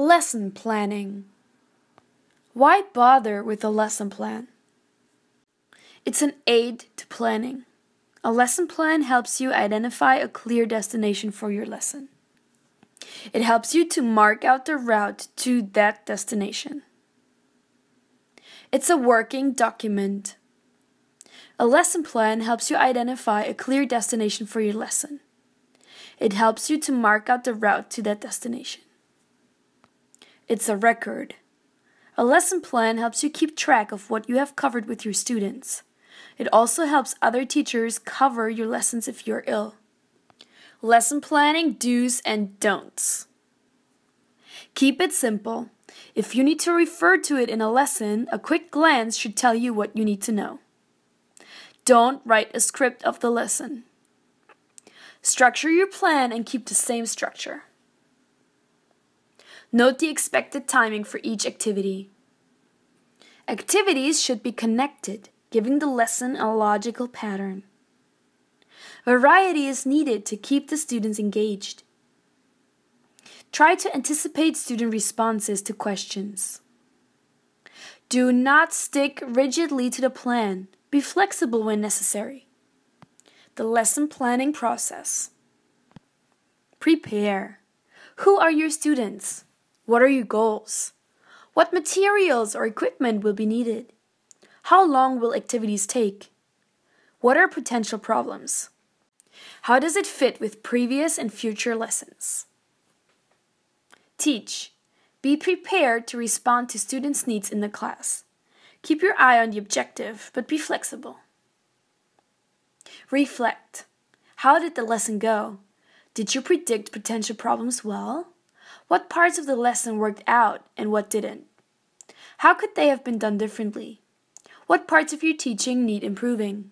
Lesson planning. Why bother with a lesson plan? It's an aid to planning. A lesson plan helps you identify a clear destination for your lesson. It helps you to mark out the route to that destination. It's a working document. A lesson plan helps you identify a clear destination for your lesson. It helps you to mark out the route to that destination. It's a record. A lesson plan helps you keep track of what you have covered with your students. It also helps other teachers cover your lessons if you're ill. Lesson planning do's and don'ts. Keep it simple. If you need to refer to it in a lesson, a quick glance should tell you what you need to know. Don't write a script of the lesson. Structure your plan and keep the same structure. Note the expected timing for each activity. Activities should be connected, giving the lesson a logical pattern. Variety is needed to keep the students engaged. Try to anticipate student responses to questions. Do not stick rigidly to the plan. Be flexible when necessary. The lesson planning process. Prepare. Who are your students? What are your goals? What materials or equipment will be needed? How long will activities take? What are potential problems? How does it fit with previous and future lessons? Teach. Be prepared to respond to students' needs in the class. Keep your eye on the objective, but be flexible. Reflect. How did the lesson go? Did you predict potential problems well? What parts of the lesson worked out and what didn't? How could they have been done differently? What parts of your teaching need improving?